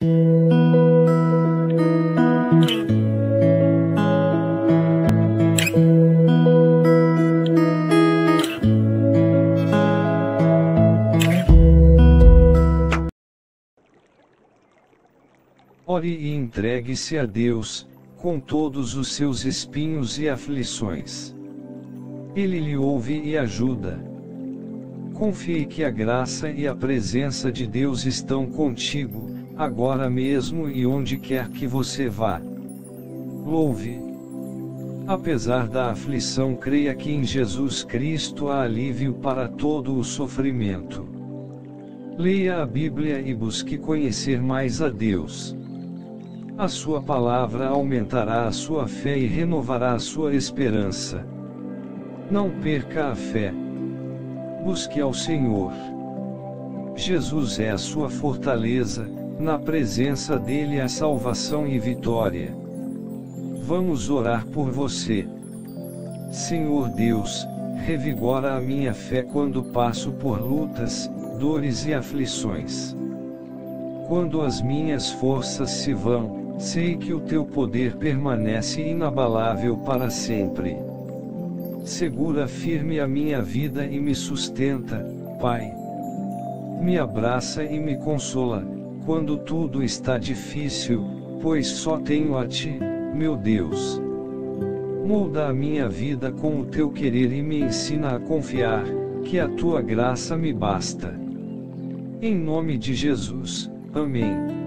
Ore e entregue-se a Deus, com todos os seus espinhos e aflições. Ele lhe ouve e ajuda. Confie que a graça e a presença de Deus estão contigo, agora mesmo e onde quer que você vá. Louve. Apesar da aflição, creia que em Jesus Cristo há alívio para todo o sofrimento. Leia a Bíblia e busque conhecer mais a Deus. A sua palavra aumentará a sua fé e renovará a sua esperança. Não perca a fé. Busque ao Senhor. Jesus é a sua fortaleza, na presença dele há salvação e vitória. Vamos orar por você. Senhor Deus, revigora a minha fé quando passo por lutas, dores e aflições. Quando as minhas forças se vão, Sei que o teu poder permanece inabalável para sempre. Segura firme a minha vida e me sustenta, Pai. Me abraça e me consola, quando tudo está difícil, pois só tenho a Ti, meu Deus. Molda a minha vida com o teu querer e me ensina a confiar, que a tua graça me basta. Em nome de Jesus, Amém.